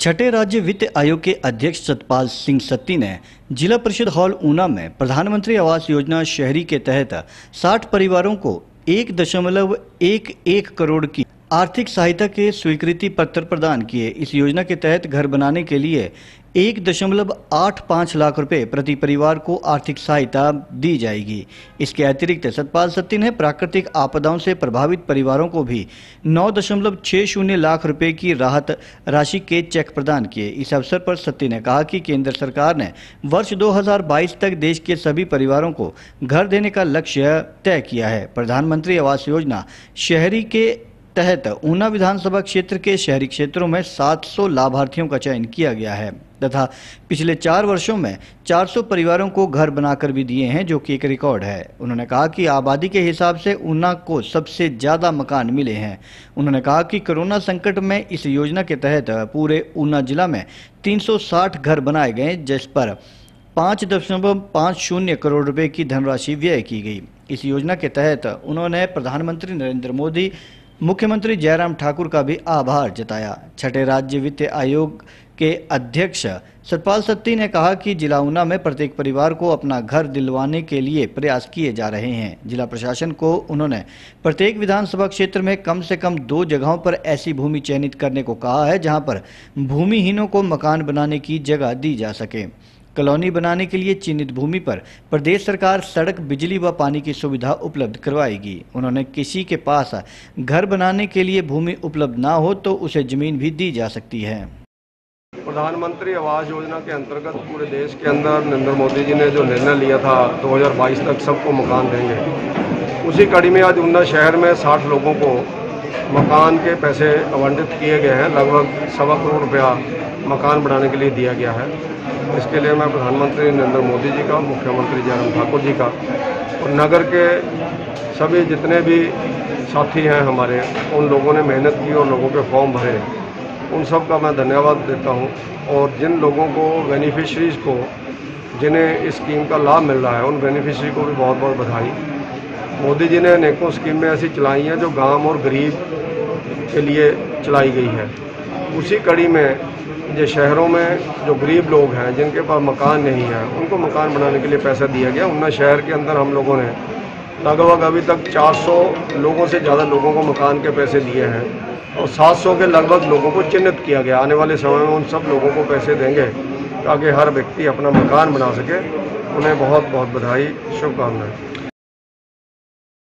छठे राज्य वित्त आयोग के अध्यक्ष सतपाल सिंह सत्ती ने जिला परिषद हॉल ऊना में प्रधानमंत्री आवास योजना शहरी के तहत 60 परिवारों को एक दशमलव एक एक करोड़ की आर्थिक सहायता के स्वीकृति पत्र प्रदान किए। इस योजना के तहत घर बनाने के लिए एक दशमलव आठ पाँच लाख रुपए प्रति परिवार को आर्थिक सहायता दी जाएगी। इसके अतिरिक्त सतपाल सत्ती ने प्राकृतिक आपदाओं से प्रभावित परिवारों को भी नौ दशमलव छः शून्य लाख रुपए की राहत राशि के चेक प्रदान किए। इस अवसर पर सत्ती ने कहा कि केंद्र सरकार ने वर्ष 2022 तक देश के सभी परिवारों को घर देने का लक्ष्य तय किया है। प्रधानमंत्री आवास योजना शहरी के तहत ऊना विधानसभा क्षेत्र के शहरी क्षेत्रों में 700 लाभार्थियों का चयन किया गया है तथा पिछले चार वर्षों में 400 परिवारों को घर बनाकर भी दिए हैं, जो कि एक रिकॉर्ड है। उन्होंने कहा कि आबादी के हिसाब से ऊना को सबसे ज़्यादा मकान मिले हैं। उन्होंने कहा कि कोरोना संकट में इस योजना के तहत पूरे ऊना जिला में 360 घर बनाए गए, जिस पर पाँच दशमलव पाँच शून्य करोड़ रुपए की धनराशि व्यय की गई। इस योजना के तहत उन्होंने प्रधानमंत्री नरेंद्र मोदी मुख्यमंत्री जयराम ठाकुर का भी आभार जताया। छठे राज्य वित्त आयोग के अध्यक्ष सतपाल सत्ती ने कहा कि जिला ऊना में प्रत्येक परिवार को अपना घर दिलवाने के लिए प्रयास किए जा रहे हैं। जिला प्रशासन को उन्होंने प्रत्येक विधानसभा क्षेत्र में कम से कम दो जगहों पर ऐसी भूमि चयनित करने को कहा है, जहाँ पर भूमिहीनों को मकान बनाने की जगह दी जा सके। कॉलोनी बनाने के लिए चिन्हित भूमि पर प्रदेश सरकार सड़क, बिजली व पानी की सुविधा उपलब्ध करवाएगी। उन्होंने किसी के पास घर बनाने के लिए भूमि उपलब्ध ना हो तो उसे ज़मीन भी दी जा सकती है। प्रधानमंत्री आवास योजना के अंतर्गत पूरे देश के अंदर नरेंद्र मोदी जी ने जो निर्णय लिया था 2022 तक सबको मकान देंगे। उसी कड़ी में आज उन्ना शहर में 60 लोगों को मकान के पैसे आवंटित किए गए हैं। लगभग सवा करोड़ रुपया मकान बनाने के लिए दिया गया है। इसके लिए मैं प्रधानमंत्री नरेंद्र मोदी जी का, मुख्यमंत्री जयराम ठाकुर जी का और नगर के सभी जितने भी साथी हैं हमारे, उन लोगों ने मेहनत की और लोगों के फॉर्म भरे। उन सब का मैं धन्यवाद देता हूँ और जिन लोगों को बेनिफिशरीज़ को, जिन्हें इस स्कीम का लाभ मिल रहा है, उन बेनिफिशरी को भी बहुत बहुत बधाई। मोदी जी ने अनेकों स्कीमें ऐसी चलाई हैं जो गाँव और गरीब के लिए चलाई गई है। उसी कड़ी में जो शहरों में जो गरीब लोग हैं, जिनके पास मकान नहीं है, उनको मकान बनाने के लिए पैसा दिया गया। उन्ना शहर के अंदर हम लोगों ने लगभग अभी तक 400 लोगों से ज़्यादा लोगों को मकान के पैसे दिए हैं और 700 के लगभग लोगों को चिन्हित किया गया। आने वाले समय में उन सब लोगों को पैसे देंगे ताकि हर व्यक्ति अपना मकान बना सके। उन्हें बहुत बहुत बधाई, शुभकामनाएँ।